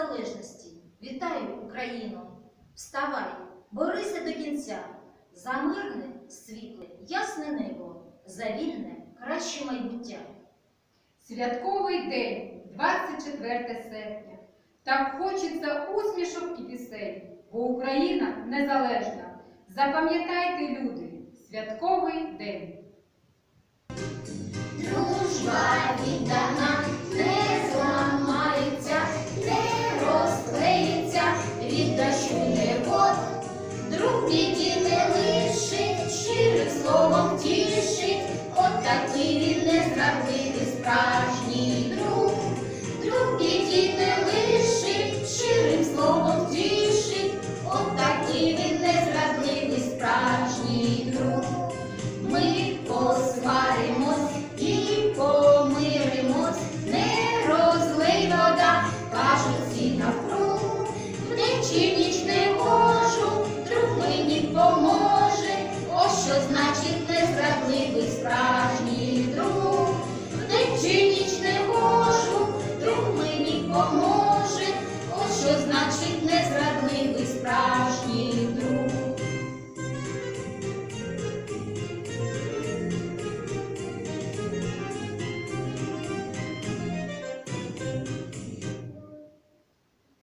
Незалежності. Вітаю, Україно! Вставай, борися до кінця. За мирне, світле, ясне небо, за вільне, краще майбуття. Святковий день, 24 серпня. Так хочеться усмішок і пісень, бо Україна незалежна. Запам'ятайте, люди, святковий день. Такий він не справжній друг. Oh,